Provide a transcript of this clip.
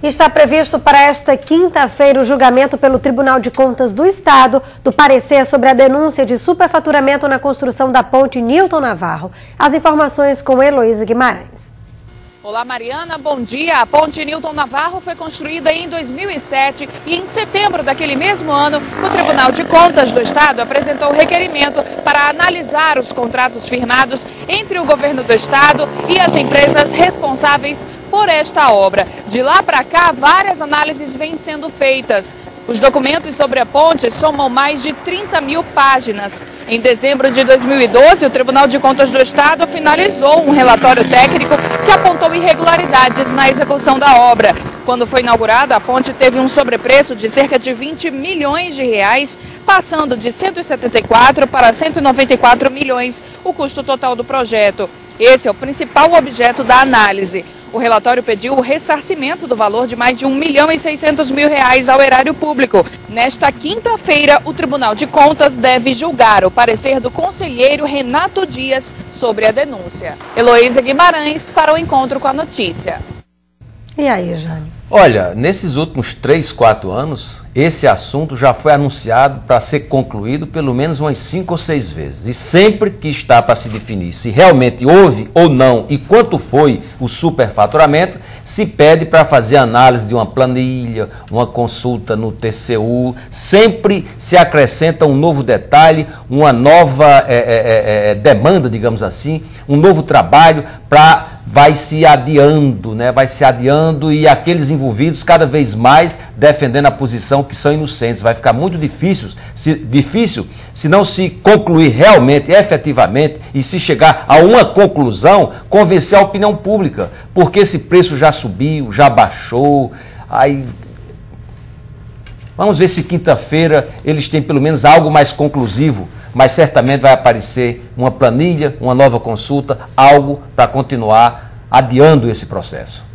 Está previsto para esta quinta-feira o julgamento pelo Tribunal de Contas do Estado do parecer sobre a denúncia de superfaturamento na construção da ponte Newton Navarro. As informações com Heloísa Guimarães. Olá Mariana, bom dia. A ponte Newton Navarro foi construída em 2007 e em setembro daquele mesmo ano, o Tribunal de Contas do Estado apresentou requerimento para analisar os contratos firmados entre o governo do Estado e as empresas responsáveis por esta obra. De lá para cá, várias análises vêm sendo feitas. Os documentos sobre a ponte somam mais de 30 mil páginas. Em dezembro de 2012, o Tribunal de Contas do Estado finalizou um relatório técnico que apontou irregularidades na execução da obra. Quando foi inaugurada, a ponte teve um sobrepreço de cerca de 20 milhões de reais, passando de 174 para 194 milhões o custo total do projeto. Esse é o principal objeto da análise. O relatório pediu o ressarcimento do valor de mais de 1 milhão e 600 mil reais ao erário público. Nesta quinta-feira, o Tribunal de Contas deve julgar o parecer do conselheiro Renato Dias sobre a denúncia. Heloísa Guimarães para o encontro com a notícia. E aí, Jane? Olha, nesses últimos 3, 4 anos, esse assunto já foi anunciado para ser concluído pelo menos umas cinco ou seis vezes. E sempre que está para se definir se realmente houve ou não e quanto foi o superfaturamento, se pede para fazer análise de uma planilha, uma consulta no TCU, sempre se acrescenta um novo detalhe, uma nova é, é, é, demanda, digamos assim, um novo trabalho para vai se adiando, né? vai se adiando e aqueles envolvidos cada vez mais defendendo a posição que são inocentes. Vai ficar muito difícil se, difícil se não se concluir realmente, efetivamente, e se chegar a uma conclusão, convencer a opinião pública, porque esse preço já subiu, já baixou, aí Vamos ver se quinta-feira eles têm pelo menos algo mais conclusivo mas certamente vai aparecer uma planilha, uma nova consulta, algo para continuar adiando esse processo.